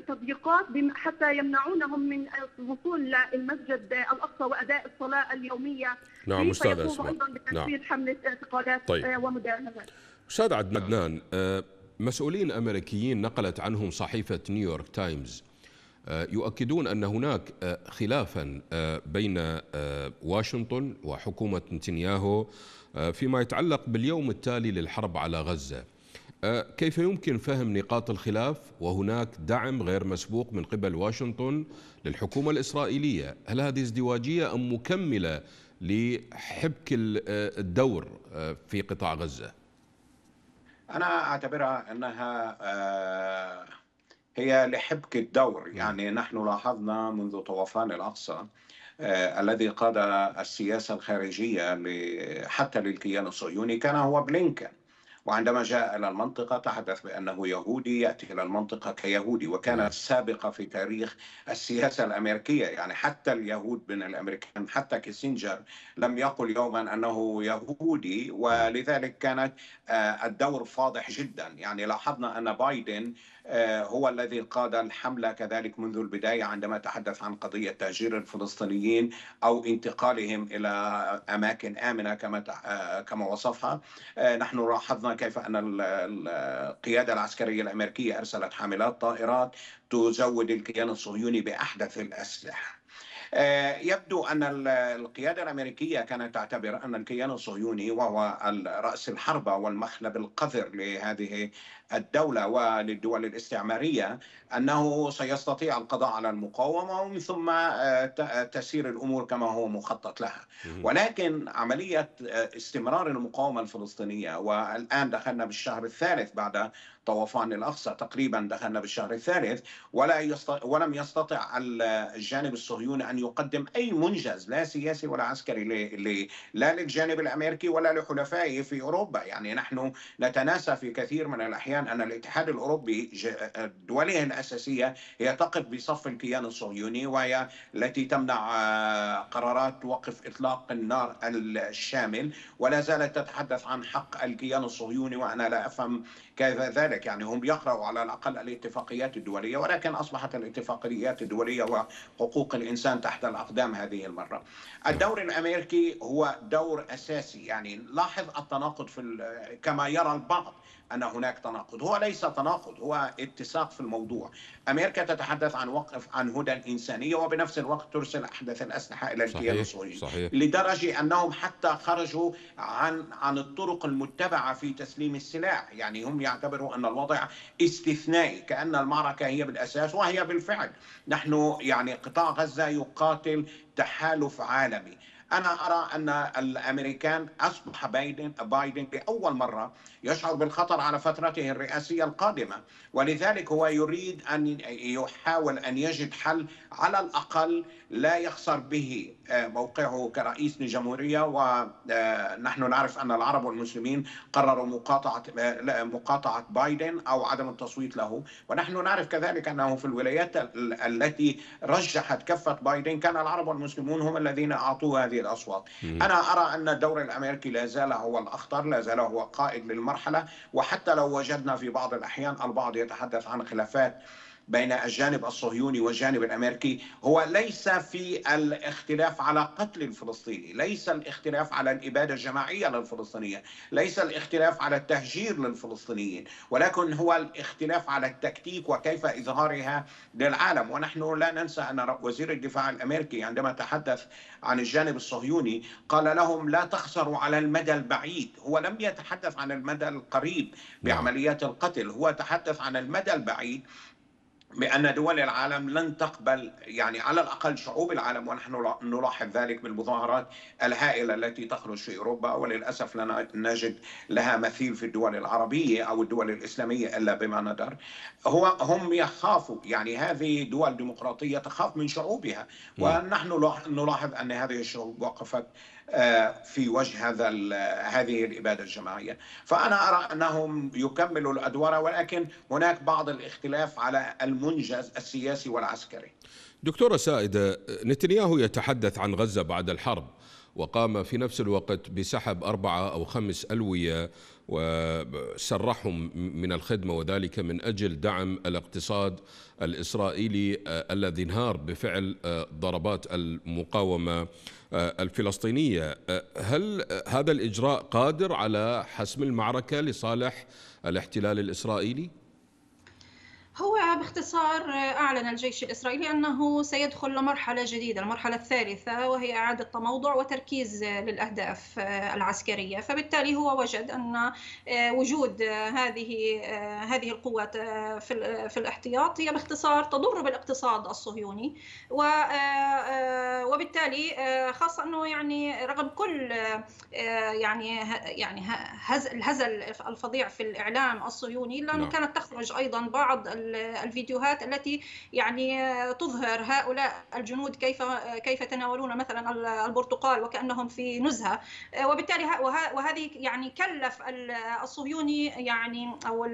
تضييقات حتى يمنعونهم من الوصول للمسجد الأقصى وأداء الصلاة اليومية نعم أستاذ أسماء أيضا بتنفيذ نعم. حملة اعتقالات طيب. ومداهمات أستاذ عدنان آه، مسؤولين أمريكيين نقلت عنهم صحيفة نيويورك تايمز آه، يؤكدون أن هناك آه، خلافا بين واشنطن وحكومة نتنياهو فيما يتعلق باليوم التالي للحرب على أه، كيف يمكن فهم نقاط الخلاف؟ وهناك دعم غير مسبوق من قبل واشنطن للحكومة الإسرائيلية. هل هذه ازدواجية أم مكملة لحبك الدور في قطاع غزة؟ أنا أعتبرها أنها هي لحبك الدور. نعم. يعني نحن لاحظنا منذ طوفان الأقصى الذي قاد السياسة الخارجية حتى للكيان الصهيوني كان هو بلينكن. وعندما جاء إلى المنطقة تحدث بأنه يهودي يأتي إلى المنطقة كيهودي وكانت سابقة في تاريخ السياسة الأمريكية. يعني حتى اليهود من الأمريكان حتى كيسنجر لم يقل يوما أنه يهودي ولذلك كانت آه، الدور فاضح جدا. يعني لاحظنا أن بايدن آه، هو الذي قاد الحملة كذلك منذ البداية عندما تحدث عن قضية تهجير الفلسطينيين أو انتقالهم إلى أماكن آمنة كما آه، كما وصفها. آه، نحن لاحظنا كيف أن القيادة العسكرية الأمريكية أرسلت حاملات طائرات تزود الكيان الصهيوني بأحدث الأسلحة. آه، يبدو أن القيادة الأمريكية كانت تعتبر أن الكيان الصهيوني وهو رأس الحربة والمخلب القذر لهذه الدولة وللدول الاستعمارية أنه سيستطيع القضاء على المقاومة ومن ثم آه، تسير الأمور كما هو مخطط لها. ولكن عملية آه، استمرار المقاومة الفلسطينية والآن دخلنا بالشهر الثالث بعد طوفان الأقصى تقريبا دخلنا بالشهر الثالث ولا يست... ولم يستطع الجانب الصهيوني أن يقدم أي منجز لا سياسي ولا عسكري ل... ل... لا للجانب الأمريكي ولا لحلفائه في أوروبا. يعني نحن نتناسى في كثير من الأحيان أن الاتحاد الأوروبي دوله الأساسية هي تقف بصف الكيان الصهيوني وهي التي تمنع آه، قرارات وقف إطلاق النار الشامل. ولا زالت تتحدث عن حق الكيان الصهيوني وأنا لا أفهم كيف ذلك يعني هم يقرأوا على الأقل الاتفاقيات الدولية ولكن أصبحت الاتفاقيات الدولية وحقوق الإنسان تحت الأقدام هذه المرة الدور الأمريكي هو دور أساسي يعني لاحظ التناقض في كما يرى البعض أن هناك تناقض، هو ليس تناقض، هو اتساق في الموضوع. أمريكا تتحدث عن وقف عن هدى الانسانيه وبنفس الوقت ترسل أحدث الأسلحة إلى الكيان الصهيوني. صحيح. لدرجة أنهم حتى خرجوا عن عن الطرق المتبعة في تسليم السلاح، يعني هم يعتبروا أن الوضع استثنائي، كأن المعركة هي بالأساس وهي بالفعل. نحن يعني قطاع غزة يقاتل تحالف عالمي أنا أرى أن الأمريكان أصبح بايدن بايدن لأول مرة يشعر بالخطر على فترته الرئاسية القادمة ولذلك هو يريد أن يحاول أن يجد حل على الأقل لا يخسر به موقعه كرئيس لجمهوريه ونحن آه، نعرف أن العرب والمسلمين قرروا مقاطعة آه، مقاطعة بايدن أو عدم التصويت له. ونحن نعرف كذلك أنه في الولايات التي رجحت كفة بايدن كان العرب والمسلمون هم الذين اعطوه هذه الأصوات. أنا أرى أن الدور الأمريكي لا زال هو الأخطر لا زال هو قائد للمرحلة. وحتى لو وجدنا في بعض الأحيان البعض يتحدث عن خلافات بين الجانب الصهيوني والجانب الأمريكي هو ليس في الاختلاف على قتل الفلسطيني، ليس الاختلاف على الإبادة الجماعية للفلسطينيين، ليس الاختلاف على التهجير للفلسطينيين، ولكن هو الاختلاف على التكتيك وكيف إظهارها للعالم، ونحن لا ننسى أن وزير الدفاع الأمريكي عندما تحدث عن الجانب الصهيوني قال لهم لا تخسروا على المدى البعيد، هو لم يتحدث عن المدى القريب. بعمليات القتل، هو تحدث عن المدى البعيد بأن دول العالم لن تقبل يعني على الأقل شعوب العالم ونحن نلاحظ ذلك بالمظاهرات الهائلة التي تخرج في أوروبا وللأسف لا نجد لها مثيل في الدول العربية أو الدول الإسلامية إلا بما ندر. هو هم يخافوا يعني هذه دول ديمقراطية تخاف من شعوبها. ونحن نلاحظ أن هذه الشعوب وقفت في وجه هذا هذه الإبادة الجماعية، فأنا أرى أنهم يكملوا الأدوار ولكن هناك بعض الاختلاف على المنجز السياسي والعسكري. دكتورة سائدة نتنياهو يتحدث عن غزة بعد الحرب وقام في نفس الوقت بسحب أربعة أو خمس ألوية وسرحهم من الخدمة وذلك من أجل دعم الاقتصاد الإسرائيلي آه، الذي انهار بفعل آه، ضربات المقاومة آه، الفلسطينية هل هذا الإجراء قادر على حسم المعركة لصالح الاحتلال الإسرائيلي؟ هو باختصار أعلن الجيش الإسرائيلي أنه سيدخل لمرحلة جديدة المرحلة الثالثة وهي إعادة تموضع وتركيز للأهداف العسكرية فبالتالي هو وجد أن وجود هذه هذه القوات في في الاحتياط هي باختصار تضر بالاقتصاد الصهيوني وبالتالي خاصة أنه يعني رغم كل يعني يعني الهزل الفظيع في الإعلام الصهيوني لأنه نعم. كانت تخرج أيضا بعض الفيديوهات التي يعني تظهر هؤلاء الجنود كيف كيف يتناولون مثلا البرتقال وكأنهم في نزهة. وبالتالي وهذه يعني كلف الصهيوني يعني أو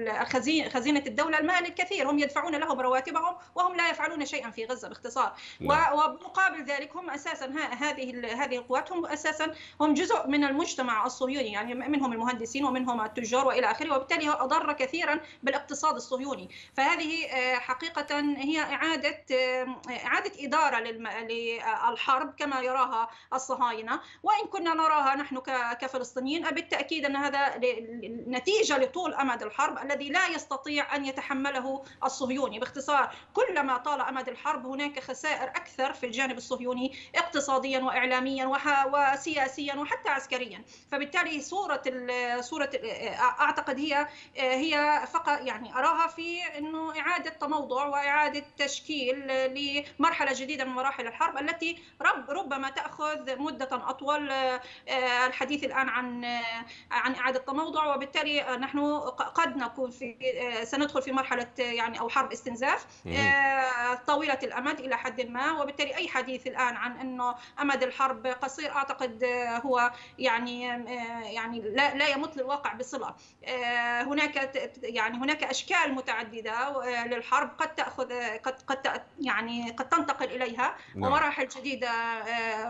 خزينة الدولة المال الكثير. هم يدفعون لهم رواتبهم وهم لا يفعلون شيئا في غزة باختصار. نعم. ومقابل ذلك هم أساسا هذه هذه القوات هم أساسا هم جزء من المجتمع الصهيوني يعني منهم المهندسين ومنهم التجار وإلى آخره وبالتالي أضر كثيرا بالاقتصاد الصهيوني. فهذه هذه آه، حقيقة هي إعادة آه، إعادة إدارة للحرب كما يراها الصهاينة. وإن كنا نراها نحن كفلسطينيين بالتأكيد أن هذا نتيجة لطول أمد الحرب الذي لا يستطيع أن يتحمله الصهيوني. باختصار كلما طال أمد الحرب هناك خسائر أكثر في الجانب الصهيوني اقتصاديا وإعلاميا وسياسيا وحتى عسكريا. فبالتالي صورة صورة أعتقد هي هي فقط يعني أراها في أنه إعادة تموضع وإعادة تشكيل لمرحلة جديدة من مراحل الحرب التي ربما تأخذ مدة أطول آه، الحديث الآن عن عن إعادة تموضع. وبالتالي نحن قد نكون في آه، سندخل في مرحلة يعني أو حرب استنزاف آه، طويلة الأمد إلى حد ما. وبالتالي أي حديث الآن عن أنه أمد الحرب قصير أعتقد هو يعني يعني لا لا يمت للواقع بصلة. هناك يعني هناك أشكال متعددة للحرب قد تأخذ قد قد يعني قد تنتقل إليها نعم. ومراحل جديدة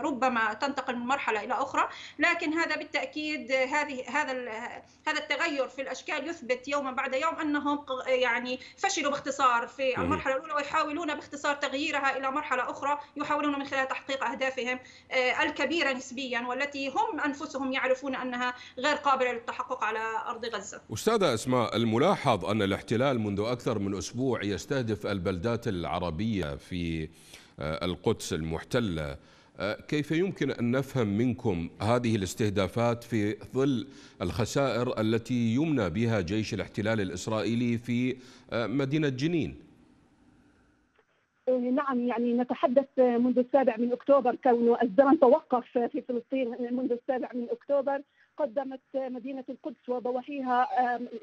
ربما تنتقل من مرحلة إلى أخرى لكن هذا بالتأكيد هذه هذا هذا التغير في الأشكال يثبت يوما بعد يوم أنهم يعني فشلوا باختصار في المرحلة الأولى ويحاولون باختصار تغييرها إلى مرحلة أخرى يحاولون من خلال تحقيق أهدافهم الكبيرة نسبيا والتي هم أنفسهم يعرفون أنها غير قابلة للتحقق على أرض غزة. أستاذة أسماء الملاحظ أن الاحتلال منذ أكثر من أسبوع يستهدف البلدات العربية في آه، القدس المحتلة آه، كيف يمكن أن نفهم منكم هذه الاستهدافات في ظل الخسائر التي يمنى بها جيش الاحتلال الإسرائيلي في آه، مدينة جنين؟ نعم يعني نتحدث منذ السابع من أكتوبر كون الزمن توقف في فلسطين منذ السابع من أكتوبر قدمت مدينة القدس وضواحيها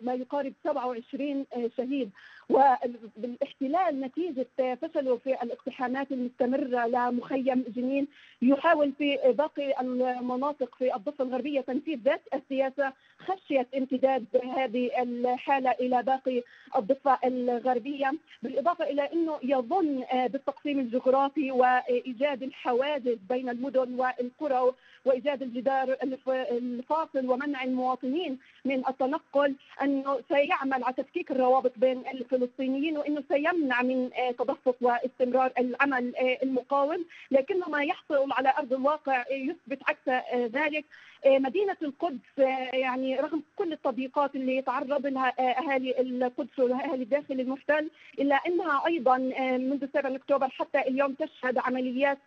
ما يقارب 27 شهيد. وبالاحتلال نتيجة فشله في الاقتحامات المستمرة لمخيم جنين. يحاول في باقي المناطق في الضفة الغربية تنفيذ ذات السياسة خشية امتداد هذه الحالة إلى باقي الضفة الغربية. بالإضافة إلى أنه يظن بالتقسيم الجغرافي وإيجاد الحواجز بين المدن والقرى وإيجاد الجدار الفاصل ومنع المواطنين من التنقل أنه سيعمل على تفكيك الروابط بين الفلسطينيين وأنه سيمنع من تدفق واستمرار العمل المقاوم. لكن ما يحصل على أرض الواقع يثبت عكس ذلك. مدينة القدس يعني رغم كل التضييقات اللي يتعرض لها أهالي القدس وأهالي الداخل المحتل إلا أنها أيضا منذ 7 أكتوبر حتى اليوم تشهد عمليات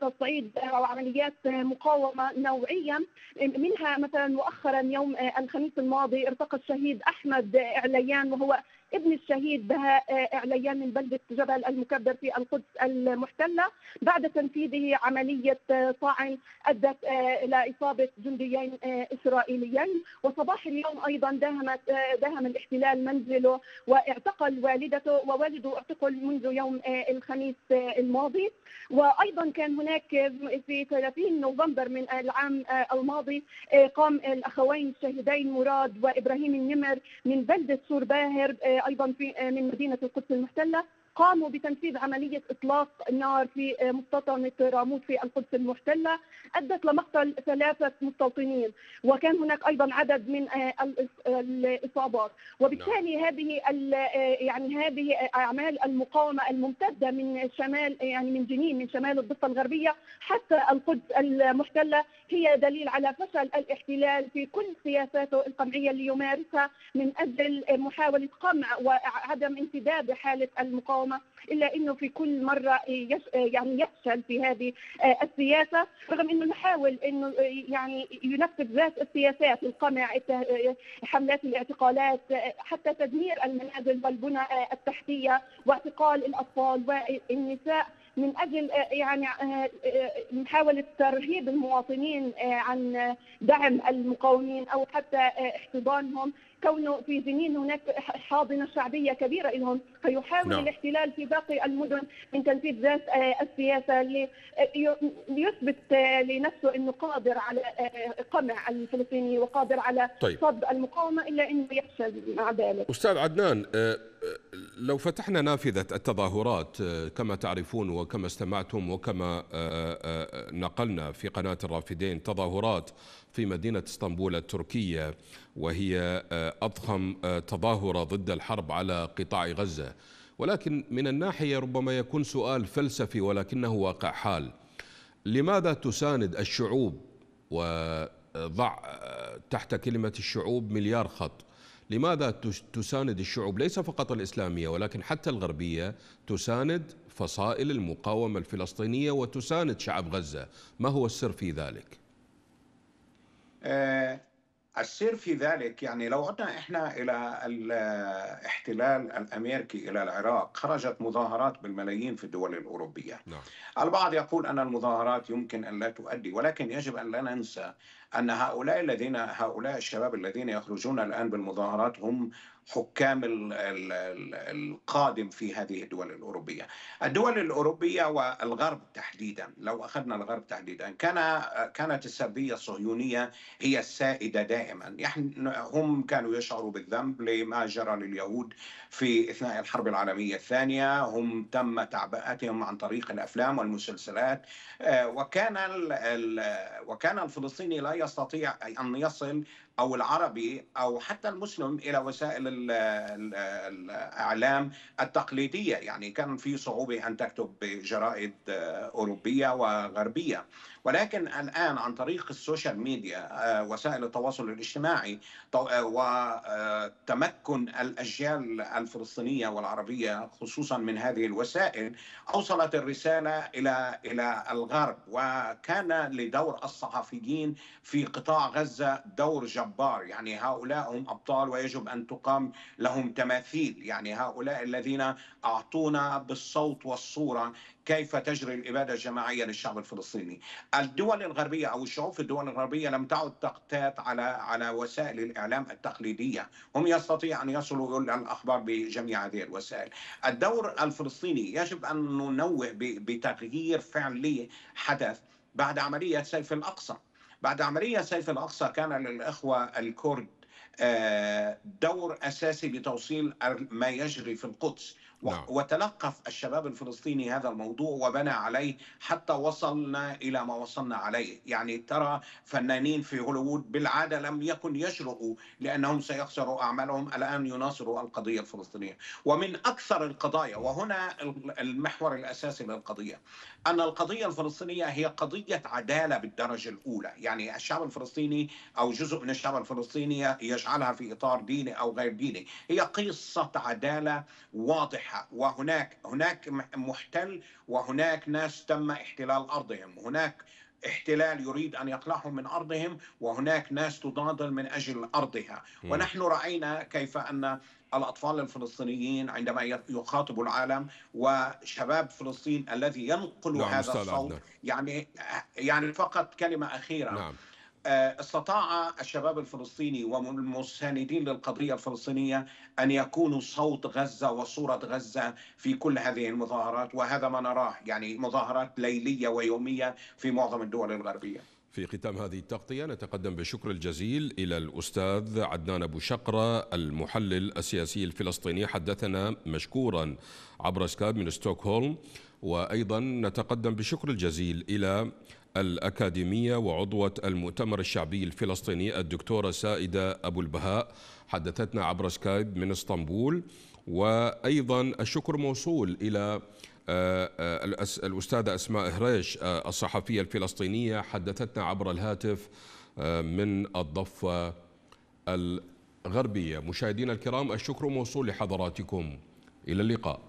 تصعيد أو عمليات مقاومة نوعية منها مثلا مؤخرا يوم الخميس الماضي ارتقى الشهيد أحمد إعليان وهو ابن الشهيد بهاء إعليان من بلدة جبل المكبر في القدس المحتلة بعد تنفيذه عملية طعن أدت إلى إصابة جنديين إسرائيليين. وصباح اليوم أيضا داهمت داهم الاحتلال منزله واعتقل والدته ووالده اعتقل منذ يوم الخميس الماضي. وأيضا كان هناك في 30 نوفمبر من العام الماضي قام الأخوين الشهيدين مراد وإبراهيم النمر من بلدة سور باهر أيضا في من مدينة القدس المحتلة. قاموا بتنفيذ عملية إطلاق نار في مستوطنة راموت في القدس المحتلة أدت لمقتل ثلاثة مستوطنين وكان هناك أيضا عدد من الإصابات. وبالتالي نعم. هذه يعني هذه أعمال المقاومة الممتدة من شمال يعني من جنين من شمال الضفة الغربية حتى القدس المحتلة. هي دليل على فشل الاحتلال في كل سياساته القمعية اللي يمارسها من أجل محاولة قمع وعدم امتداد حالة المقاومة. المقاومه إلا إنه في كل مرة يعني يفشل في هذه السياسة رغم إنه نحاول إنه يعني ينفذ ذات السياسات القمع حملات الاعتقالات حتى تدمير المنازل والبنى التحتية واعتقال الأطفال والنساء من أجل يعني محاولة ترهيب المواطنين عن دعم المقاومين أو حتى احتضانهم. كونه في جنين هناك حاضنة شعبية كبيرة لهم فيحاول نعم. الاحتلال في باقي المدن من تنفيذ ذات السياسة ليثبت لنفسه إنه قادر على قمع الفلسطيني وقادر على طيب. صد المقاومة إلا إنه يفشل مع ذلك. أستاذ عدنان لو فتحنا نافذة التظاهرات كما تعرفون وكما استمعتم وكما نقلنا في قناة الرافدين تظاهرات في مدينة إسطنبول التركية وهي آه، أضخم آه، تظاهرة ضد الحرب على قطاع غزة. ولكن من الناحية ربما يكون سؤال فلسفي ولكنه واقع حال. لماذا تساند الشعوب وضع آه، تحت كلمة الشعوب مليار خط؟ لماذا تساند الشعوب؟ ليس فقط الإسلامية ولكن حتى الغربية تساند فصائل المقاومة الفلسطينية وتساند شعب غزة. ما هو السر في ذلك؟ آه، السر في ذلك يعني لو عدنا إحنا إلى الاحتلال الامريكي إلى العراق خرجت مظاهرات بالملايين في الدول الأوروبية. نعم. البعض يقول أن المظاهرات يمكن أن لا تؤدي ولكن يجب أن لا ننسى أن هؤلاء الذين هؤلاء الشباب الذين يخرجون الآن بالمظاهرات هم حكام القادم في هذه الدول الأوروبية. الدول الأوروبية والغرب تحديدا لو أخذنا الغرب تحديدا كان كانت السردية الصهيونية هي السائدة دائما. هم كانوا يشعروا بالذنب لما جرى لليهود في أثناء الحرب العالمية الثانية. هم تم تعبئتهم عن طريق الأفلام والمسلسلات. آه، وكان وكان الفلسطيني لا يستطيع أن يصل أو العربي أو حتى المسلم إلى وسائل الإعلام التقليدية. يعني كان في صعوبة أن تكتب بجرائد آه، أوروبية وغربية. ولكن الآن عن طريق السوشيال ميديا آه، وسائل التواصل الاجتماعي آه، وتمكن الأجيال الفلسطينية والعربية خصوصا من هذه الوسائل أوصلت الرسالة إلى إلى الغرب. وكان لدور الصحفيين في قطاع غزة دور جبار. يعني هؤلاء هم أبطال ويجب أن تقام لهم تماثيل. يعني هؤلاء الذين أعطونا بالصوت والصورة كيف تجري الإبادة الجماعية للشعب الفلسطيني. الدول الغربية أو الشعوب في الدول الغربية لم تعد تقتات على على وسائل الإعلام التقليدية. هم يستطيع أن يصلوا إلى الأخبار بجميع هذه الوسائل. الدور الفلسطيني يجب أن ننوه بتغيير فعلي حدث بعد عملية سيف الأقصى. بعد عملية سيف الأقصى كان للإخوة الكرد آه، دور أساسي لتوصيل ما يجري في القدس. نعم. وتلقف الشباب الفلسطيني هذا الموضوع وبنى عليه حتى وصلنا إلى ما وصلنا عليه. يعني ترى فنانين في هوليوود بالعادة لم يكن يجرؤوا لأنهم سيخسروا أعمالهم الآن يناصروا القضية الفلسطينية. ومن أكثر القضايا وهنا المحور الأساسي للقضية أن القضية الفلسطينية هي قضية عدالة بالدرجة الأولى. يعني الشعب الفلسطيني أو جزء من الشعب الفلسطيني يجعلها في إطار ديني أو غير ديني. هي قصة عدالة وهناك هناك محتل وهناك ناس تم احتلال أرضهم. هناك احتلال يريد أن يقلعهم من أرضهم وهناك ناس تناضل من أجل أرضها. ونحن رأينا كيف أن الأطفال الفلسطينيين عندما يخاطبوا العالم وشباب فلسطين الذي ينقل نعم هذا الصوت يعني يعني فقط كلمة أخيرة. نعم. آه، استطاع الشباب الفلسطيني والمساندين للقضية الفلسطينية أن يكونوا صوت غزة وصورة غزة في كل هذه المظاهرات وهذا ما نراه يعني مظاهرات ليلية ويومية في معظم الدول الغربية. في ختام هذه التغطية نتقدم بالشكر الجزيل إلى الأستاذ عدنان أبو شقرة المحلل السياسي الفلسطيني. حدثنا مشكورا عبر سكايب من ستوكهولم وأيضا نتقدم بالشكر الجزيل إلى الأكاديمية وعضوة المؤتمر الشعبي الفلسطيني الدكتورة سائدة أبو البهاء حدثتنا عبر سكايب من إسطنبول. وأيضا الشكر موصول إلى آه، آه، الأستاذة أسماء هريش آه، الصحفية الفلسطينية حدثتنا عبر الهاتف من الضفة الغربية. مشاهدينا الكرام الشكر موصول لحضراتكم. إلى اللقاء.